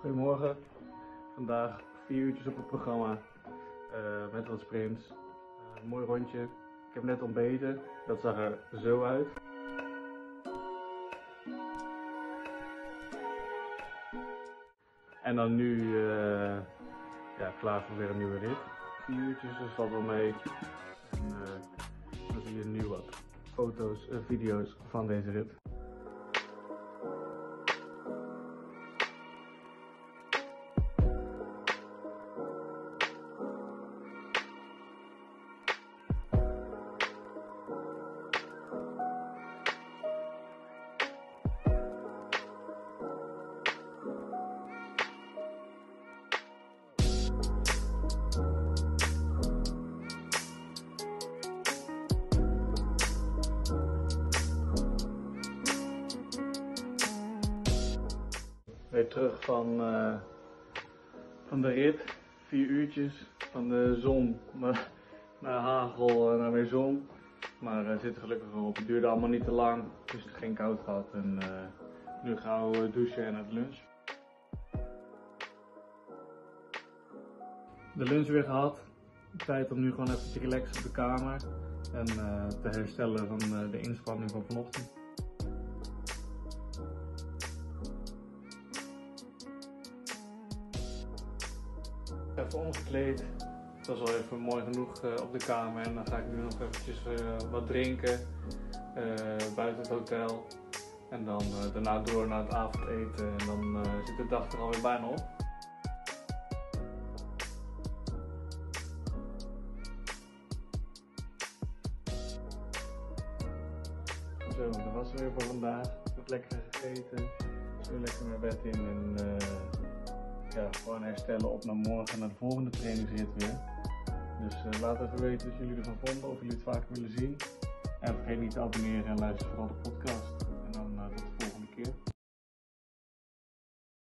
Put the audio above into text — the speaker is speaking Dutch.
Goedemorgen. Vandaag vier uurtjes op het programma uh, met wat sprints. Uh, mooi rondje. Ik heb net ontbeten. Dat zag er zo uit. En dan nu uh, ja, klaar voor weer een nieuwe rit. Vier uurtjes, dus valt wel mee. En dan zie je nu wat foto's en video's van deze rit. Weer terug van, uh, van de rit. Vier uurtjes van de zon naar, naar hagel naar weer zon. Maar uh, zit er gelukkig op. Het duurde allemaal niet te lang, dus het geen koud gehad. En nu gaan we douchen en het lunch. De lunch weer gehad. Tijd om nu gewoon even te relaxen op de kamer. En te herstellen van de inspanning van vanochtend. Even omgekleed. Het was al even mooi genoeg uh, op de kamer en dan ga ik nu nog eventjes uh, wat drinken uh, buiten het hotel. En dan daarna door naar het avondeten en dan zit de dag er alweer bijna op. Zo, dat was weer voor vandaag. Ik heb lekker gegeten. Zo lekker mijn bed in ja, gewoon herstellen op naar morgen, naar de volgende trainingsrit weer. Dus uh, laat even weten wat jullie ervan vonden, of jullie het vaker willen zien. En vergeet niet te abonneren en luister vooral de podcast.